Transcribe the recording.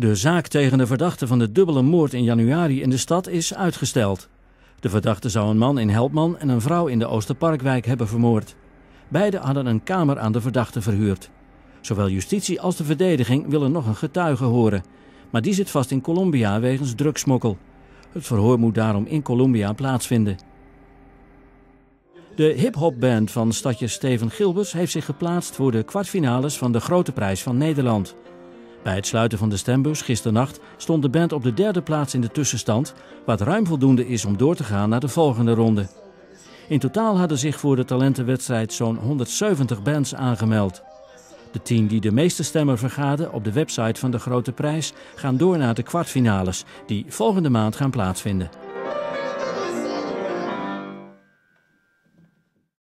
De zaak tegen de verdachte van de dubbele moord in januari in de stad is uitgesteld. De verdachte zou een man in Helpman en een vrouw in de Oosterparkwijk hebben vermoord. Beiden hadden een kamer aan de verdachte verhuurd. Zowel justitie als de verdediging willen nog een getuige horen. Maar die zit vast in Colombia wegens drugsmokkel. Het verhoor moet daarom in Colombia plaatsvinden. De hip-hopband van stadje Steven Gilbers heeft zich geplaatst voor de kwartfinales van de Grote Prijs van Nederland. Bij het sluiten van de stembus gisternacht stond de band op de derde plaats in de tussenstand, wat ruim voldoende is om door te gaan naar de volgende ronde. In totaal hadden zich voor de talentenwedstrijd zo'n 170 bands aangemeld. De tien die de meeste stemmen vergaden op de website van de Grote Prijs gaan door naar de kwartfinales, die volgende maand gaan plaatsvinden.